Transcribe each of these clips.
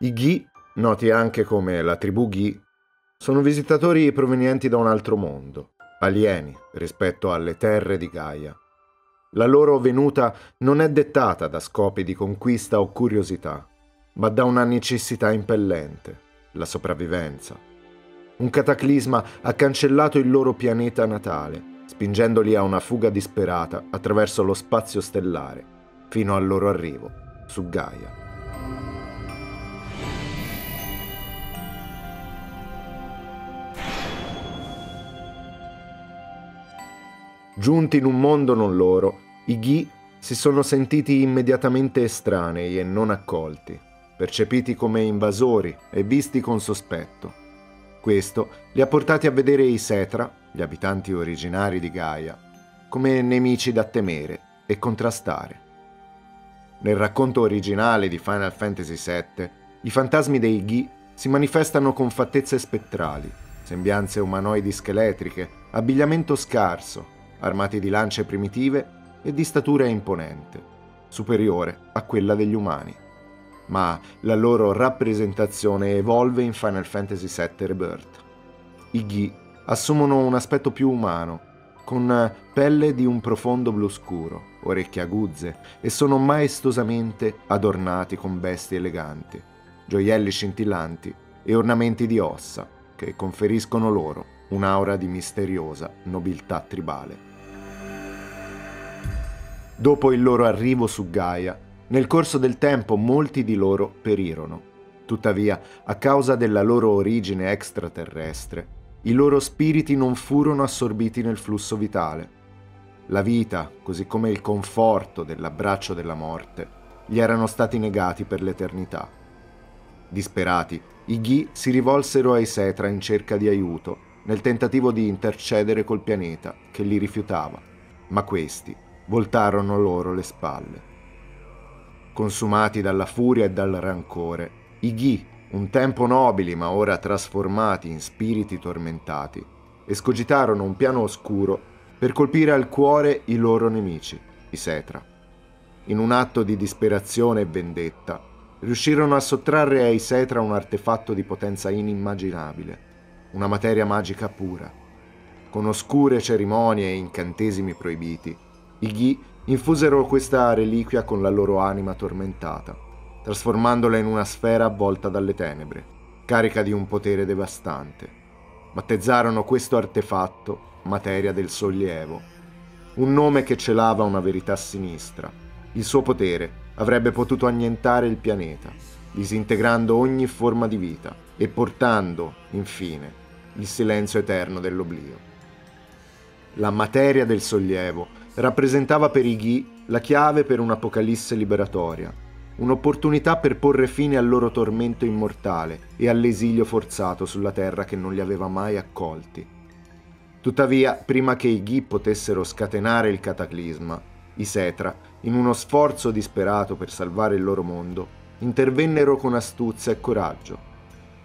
I Ghi, noti anche come la tribù Ghi, sono visitatori provenienti da un altro mondo, alieni rispetto alle terre di Gaia. La loro venuta non è dettata da scopi di conquista o curiosità, ma da una necessità impellente, la sopravvivenza. Un cataclisma ha cancellato il loro pianeta natale, spingendoli a una fuga disperata attraverso lo spazio stellare, fino al loro arrivo su Gaia. Giunti in un mondo non loro, i Ghi si sono sentiti immediatamente estranei e non accolti, percepiti come invasori e visti con sospetto. Questo li ha portati a vedere i Setra, gli abitanti originari di Gaia, come nemici da temere e contrastare. Nel racconto originale di Final Fantasy VII, i fantasmi dei Ghi si manifestano con fattezze spettrali, sembianze umanoidi scheletriche, abbigliamento scarso, armati di lance primitive e di statura imponente, superiore a quella degli umani. Ma la loro rappresentazione evolve in Final Fantasy VII Rebirth. I Ghi assumono un aspetto più umano, con pelle di un profondo blu scuro, orecchie aguzze e sono maestosamente adornati con vesti eleganti, gioielli scintillanti e ornamenti di ossa che conferiscono loro un'aura di misteriosa nobiltà tribale. Dopo il loro arrivo su Gaia, nel corso del tempo molti di loro perirono. Tuttavia, a causa della loro origine extraterrestre, i loro spiriti non furono assorbiti nel flusso vitale. La vita, così come il conforto dell'abbraccio della morte, gli erano stati negati per l'eternità. Disperati, i Ghi si rivolsero ai Setra in cerca di aiuto, nel tentativo di intercedere col pianeta, che li rifiutava, ma questi voltarono loro le spalle. Consumati dalla furia e dal rancore, i Ghi, un tempo nobili ma ora trasformati in spiriti tormentati, escogitarono un piano oscuro per colpire al cuore i loro nemici, i Setra. In un atto di disperazione e vendetta, riuscirono a sottrarre ai Setra un artefatto di potenza inimmaginabile, una materia magica pura. Con oscure cerimonie e incantesimi proibiti, i Ghi infusero questa reliquia con la loro anima tormentata, trasformandola in una sfera avvolta dalle tenebre, carica di un potere devastante. Battezzarono questo artefatto materia del sollievo, un nome che celava una verità sinistra. Il suo potere avrebbe potuto annientare il pianeta, disintegrando ogni forma di vita e portando, infine, il silenzio eterno dell'oblio. La materia del sollievo rappresentava per i Ghi la chiave per un'apocalisse liberatoria, un'opportunità per porre fine al loro tormento immortale e all'esilio forzato sulla terra che non li aveva mai accolti. Tuttavia, prima che i Ghi potessero scatenare il cataclisma, i Setra, in uno sforzo disperato per salvare il loro mondo, intervennero con astuzia e coraggio.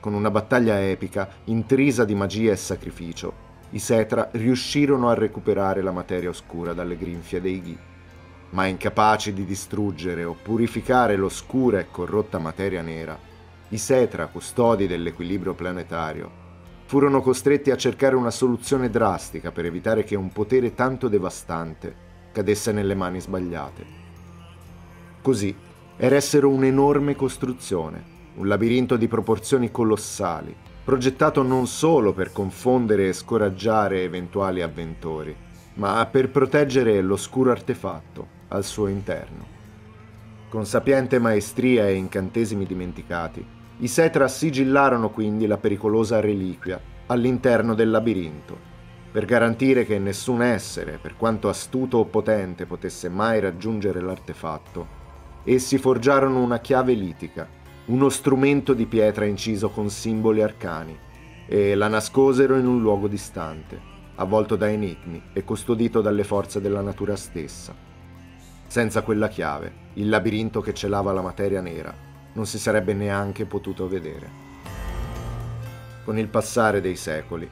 Con una battaglia epica, intrisa di magia e sacrificio, i Setra riuscirono a recuperare la materia oscura dalle grinfie dei Ghi, ma incapaci di distruggere o purificare l'oscura e corrotta materia nera, i Setra, custodi dell'equilibrio planetario, furono costretti a cercare una soluzione drastica per evitare che un potere tanto devastante cadesse nelle mani sbagliate. Così eressero un'enorme costruzione, un labirinto di proporzioni colossali, progettato non solo per confondere e scoraggiare eventuali avventori, ma per proteggere l'oscuro artefatto al suo interno. Con sapiente maestria e incantesimi dimenticati, i Setra sigillarono quindi la pericolosa reliquia all'interno del labirinto, per garantire che nessun essere, per quanto astuto o potente, potesse mai raggiungere l'artefatto. Essi forgiarono una chiave litica uno strumento di pietra inciso con simboli arcani, e la nascosero in un luogo distante, avvolto da enigmi e custodito dalle forze della natura stessa. Senza quella chiave, il labirinto che celava la materia nera non si sarebbe neanche potuto vedere. Con il passare dei secoli,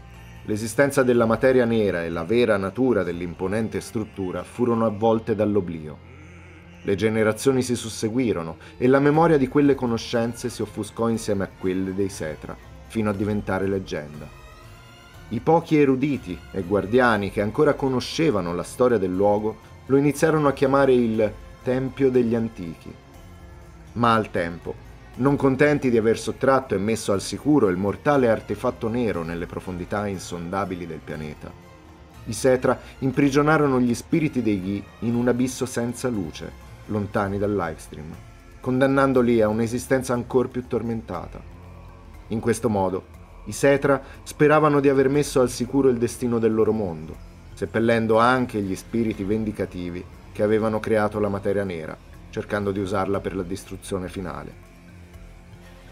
l'esistenza della materia nera e la vera natura dell'imponente struttura furono avvolte dall'oblio le generazioni si susseguirono e la memoria di quelle conoscenze si offuscò insieme a quelle dei Setra, fino a diventare leggenda. I pochi eruditi e guardiani che ancora conoscevano la storia del luogo lo iniziarono a chiamare il Tempio degli Antichi. Ma al tempo, non contenti di aver sottratto e messo al sicuro il mortale artefatto nero nelle profondità insondabili del pianeta, i Setra imprigionarono gli spiriti dei Ghi in un abisso senza luce, lontani dal livestream, condannandoli a un'esistenza ancora più tormentata. In questo modo, i Setra speravano di aver messo al sicuro il destino del loro mondo, seppellendo anche gli spiriti vendicativi che avevano creato la materia nera, cercando di usarla per la distruzione finale.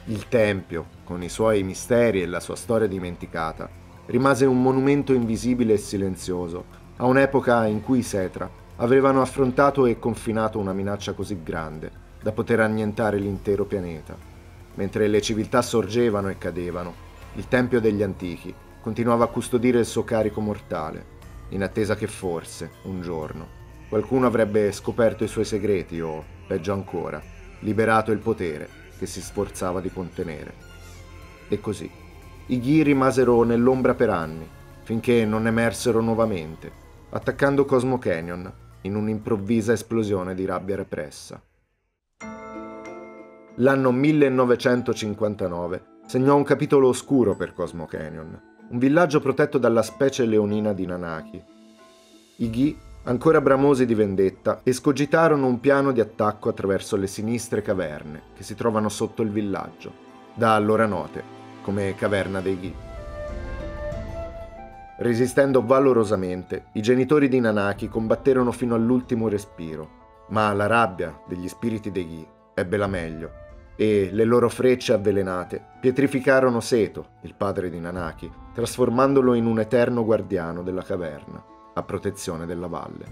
Il Tempio, con i suoi misteri e la sua storia dimenticata, rimase un monumento invisibile e silenzioso a un'epoca in cui i Setra avevano affrontato e confinato una minaccia così grande da poter annientare l'intero pianeta. Mentre le civiltà sorgevano e cadevano, il Tempio degli Antichi continuava a custodire il suo carico mortale, in attesa che forse, un giorno, qualcuno avrebbe scoperto i suoi segreti o, peggio ancora, liberato il potere che si sforzava di contenere. E così, i Ghi rimasero nell'ombra per anni, finché non emersero nuovamente, attaccando Cosmo Canyon in un'improvvisa esplosione di rabbia repressa. L'anno 1959 segnò un capitolo oscuro per Cosmo Canyon, un villaggio protetto dalla specie leonina di Nanaki. I Ghi ancora bramosi di vendetta, escogitarono un piano di attacco attraverso le sinistre caverne che si trovano sotto il villaggio, da allora note come Caverna dei Ghi. Resistendo valorosamente, i genitori di Nanaki combatterono fino all'ultimo respiro, ma la rabbia degli spiriti dei Ghi ebbe la meglio e le loro frecce avvelenate pietrificarono Seto, il padre di Nanaki, trasformandolo in un eterno guardiano della caverna a protezione della valle.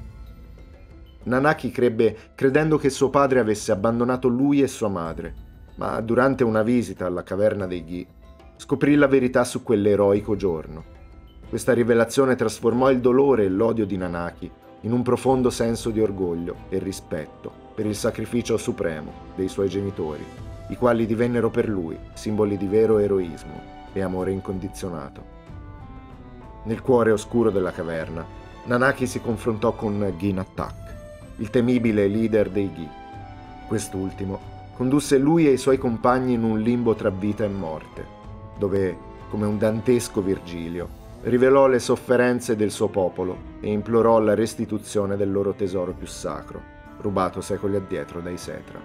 Nanaki crebbe credendo che suo padre avesse abbandonato lui e sua madre, ma durante una visita alla caverna dei Ghi scoprì la verità su quell'eroico giorno. Questa rivelazione trasformò il dolore e l'odio di Nanaki in un profondo senso di orgoglio e rispetto per il sacrificio supremo dei suoi genitori, i quali divennero per lui simboli di vero eroismo e amore incondizionato. Nel cuore oscuro della caverna, Nanaki si confrontò con Gin Attack, il temibile leader dei Gi. Quest'ultimo condusse lui e i suoi compagni in un limbo tra vita e morte, dove, come un dantesco Virgilio, rivelò le sofferenze del suo popolo e implorò la restituzione del loro tesoro più sacro, rubato secoli addietro dai Setra.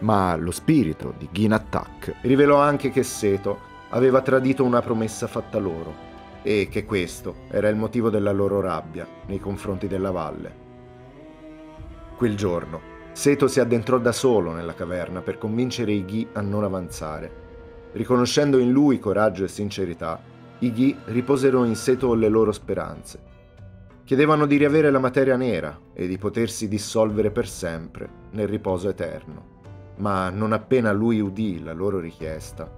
Ma lo spirito di Gin Attack rivelò anche che Seto aveva tradito una promessa fatta loro e che questo era il motivo della loro rabbia nei confronti della valle. Quel giorno, Seto si addentrò da solo nella caverna per convincere i Ghi a non avanzare. Riconoscendo in lui coraggio e sincerità, i Ghi riposero in Seto le loro speranze. Chiedevano di riavere la materia nera e di potersi dissolvere per sempre nel riposo eterno. Ma non appena lui udì la loro richiesta,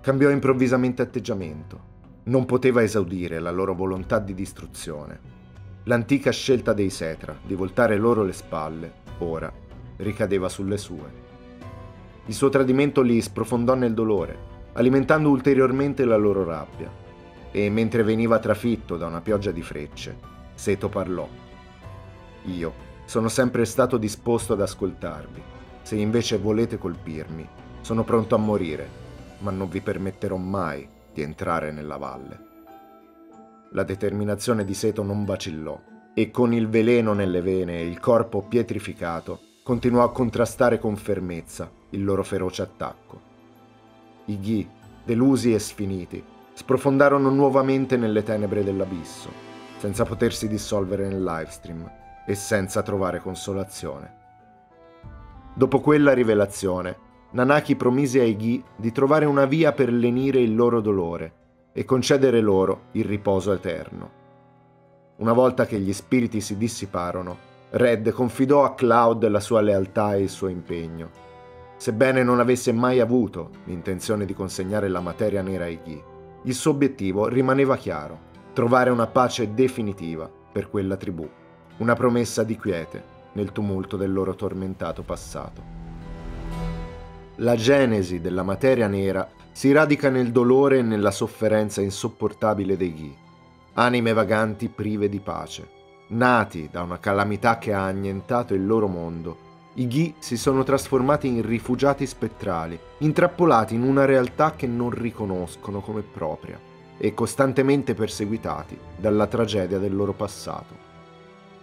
cambiò improvvisamente atteggiamento non poteva esaudire la loro volontà di distruzione. L'antica scelta dei Setra di voltare loro le spalle, ora, ricadeva sulle sue. Il suo tradimento li sprofondò nel dolore, alimentando ulteriormente la loro rabbia. E mentre veniva trafitto da una pioggia di frecce, Seto parlò. Io sono sempre stato disposto ad ascoltarvi. Se invece volete colpirmi, sono pronto a morire, ma non vi permetterò mai di entrare nella valle. La determinazione di Seto non vacillò e con il veleno nelle vene e il corpo pietrificato continuò a contrastare con fermezza il loro feroce attacco. I Ghi, delusi e sfiniti, sprofondarono nuovamente nelle tenebre dell'abisso, senza potersi dissolvere nel livestream e senza trovare consolazione. Dopo quella rivelazione, Nanaki promise ai Ghi di trovare una via per lenire il loro dolore e concedere loro il riposo eterno. Una volta che gli spiriti si dissiparono, Red confidò a Cloud la sua lealtà e il suo impegno. Sebbene non avesse mai avuto l'intenzione di consegnare la materia nera ai Ghi, il suo obiettivo rimaneva chiaro, trovare una pace definitiva per quella tribù, una promessa di quiete nel tumulto del loro tormentato passato. La genesi della materia nera si radica nel dolore e nella sofferenza insopportabile dei Ghi, anime vaganti prive di pace. Nati da una calamità che ha annientato il loro mondo, i Ghi si sono trasformati in rifugiati spettrali, intrappolati in una realtà che non riconoscono come propria e costantemente perseguitati dalla tragedia del loro passato.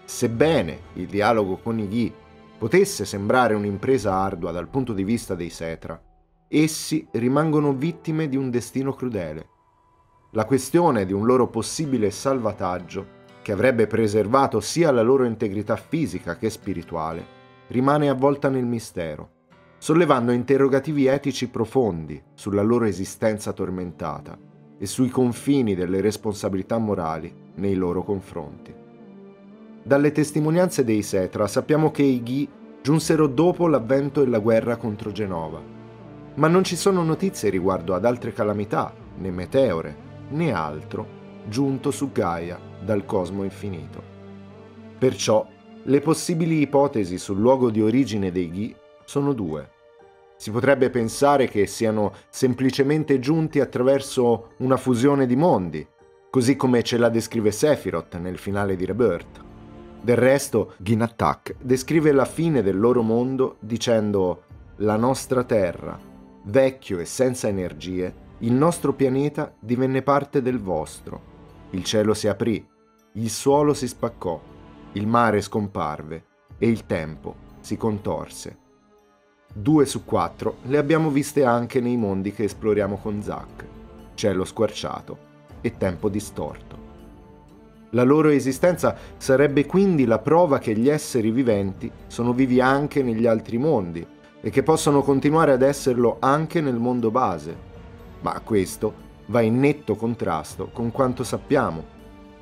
Sebbene il dialogo con i Ghi potesse sembrare un'impresa ardua dal punto di vista dei Setra, essi rimangono vittime di un destino crudele. La questione di un loro possibile salvataggio, che avrebbe preservato sia la loro integrità fisica che spirituale, rimane avvolta nel mistero, sollevando interrogativi etici profondi sulla loro esistenza tormentata e sui confini delle responsabilità morali nei loro confronti. Dalle testimonianze dei Setra sappiamo che i Ghi giunsero dopo l'avvento e la guerra contro Genova, ma non ci sono notizie riguardo ad altre calamità, né meteore, né altro giunto su Gaia dal cosmo infinito. Perciò le possibili ipotesi sul luogo di origine dei Ghi sono due. Si potrebbe pensare che siano semplicemente giunti attraverso una fusione di mondi, così come ce la descrive Sephiroth nel finale di Rebirth. Del resto, Ginattak descrive la fine del loro mondo dicendo la nostra terra, vecchio e senza energie, il nostro pianeta divenne parte del vostro. Il cielo si aprì, il suolo si spaccò, il mare scomparve e il tempo si contorse. Due su quattro le abbiamo viste anche nei mondi che esploriamo con Zack, cielo squarciato e tempo distorto. La loro esistenza sarebbe quindi la prova che gli esseri viventi sono vivi anche negli altri mondi e che possono continuare ad esserlo anche nel mondo base. Ma questo va in netto contrasto con quanto sappiamo.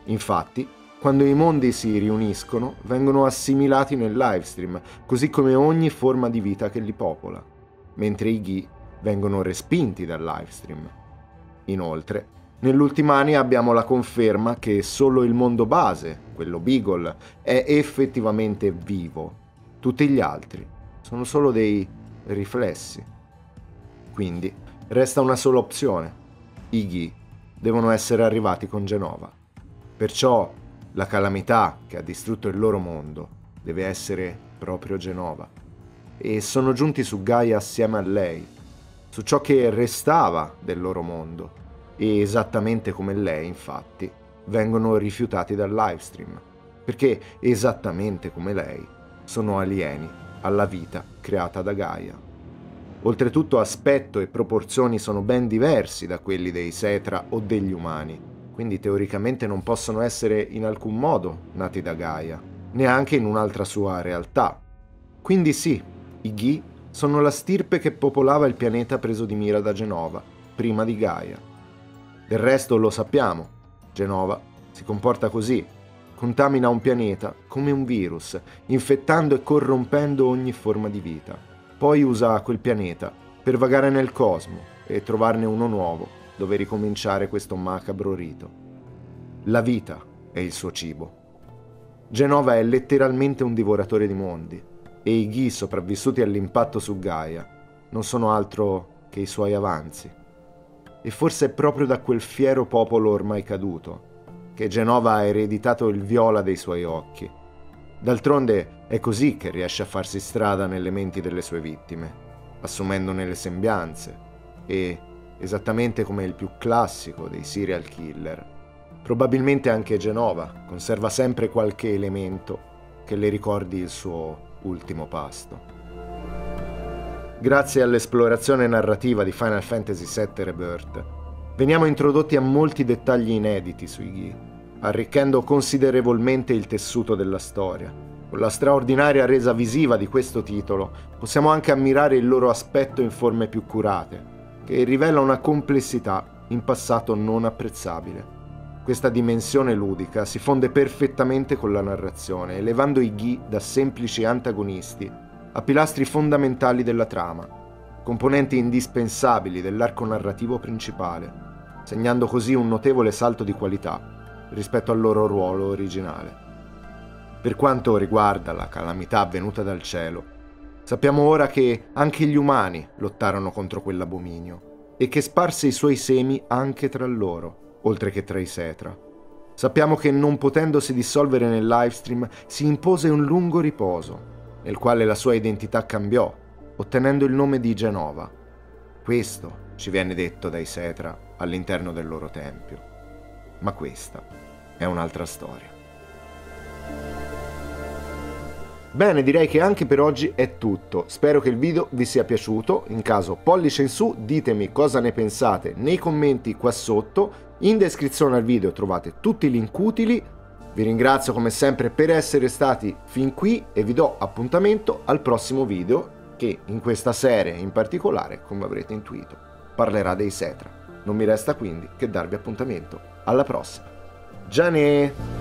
Infatti, quando i mondi si riuniscono, vengono assimilati nel livestream, così come ogni forma di vita che li popola, mentre i Ghi vengono respinti dal livestream. Inoltre, Nell'ultima anni abbiamo la conferma che solo il mondo base, quello Beagle, è effettivamente vivo. Tutti gli altri sono solo dei riflessi. Quindi resta una sola opzione. I Ghi devono essere arrivati con Genova. Perciò la calamità che ha distrutto il loro mondo deve essere proprio Genova. E sono giunti su Gaia assieme a lei, su ciò che restava del loro mondo e esattamente come lei, infatti, vengono rifiutati dal livestream, perché esattamente come lei sono alieni alla vita creata da Gaia. Oltretutto aspetto e proporzioni sono ben diversi da quelli dei Setra o degli umani, quindi teoricamente non possono essere in alcun modo nati da Gaia, neanche in un'altra sua realtà. Quindi sì, i Ghi sono la stirpe che popolava il pianeta preso di mira da Genova, prima di Gaia. Del resto lo sappiamo. Genova si comporta così. Contamina un pianeta come un virus, infettando e corrompendo ogni forma di vita. Poi usa quel pianeta per vagare nel cosmo e trovarne uno nuovo dove ricominciare questo macabro rito. La vita è il suo cibo. Genova è letteralmente un divoratore di mondi e i ghi sopravvissuti all'impatto su Gaia non sono altro che i suoi avanzi e forse è proprio da quel fiero popolo ormai caduto che Genova ha ereditato il viola dei suoi occhi. D'altronde è così che riesce a farsi strada nelle menti delle sue vittime, assumendone le sembianze e, esattamente come il più classico dei serial killer, probabilmente anche Genova conserva sempre qualche elemento che le ricordi il suo ultimo pasto. Grazie all'esplorazione narrativa di Final Fantasy VII Rebirth, veniamo introdotti a molti dettagli inediti sui Ghi, arricchendo considerevolmente il tessuto della storia. Con la straordinaria resa visiva di questo titolo, possiamo anche ammirare il loro aspetto in forme più curate, che rivela una complessità in passato non apprezzabile. Questa dimensione ludica si fonde perfettamente con la narrazione, elevando i Ghi da semplici antagonisti a pilastri fondamentali della trama, componenti indispensabili dell'arco narrativo principale, segnando così un notevole salto di qualità rispetto al loro ruolo originale. Per quanto riguarda la calamità avvenuta dal cielo, sappiamo ora che anche gli umani lottarono contro quell'abominio e che sparse i suoi semi anche tra loro, oltre che tra i Setra. Sappiamo che non potendosi dissolvere nel livestream si impose un lungo riposo, nel quale la sua identità cambiò, ottenendo il nome di Genova. Questo ci viene detto dai Setra all'interno del loro tempio. Ma questa è un'altra storia. Bene, direi che anche per oggi è tutto. Spero che il video vi sia piaciuto. In caso pollice in su, ditemi cosa ne pensate nei commenti qua sotto. In descrizione al video trovate tutti i link utili. Vi ringrazio come sempre per essere stati fin qui e vi do appuntamento al prossimo video che in questa serie in particolare, come avrete intuito, parlerà dei Setra. Non mi resta quindi che darvi appuntamento. Alla prossima. Gianè!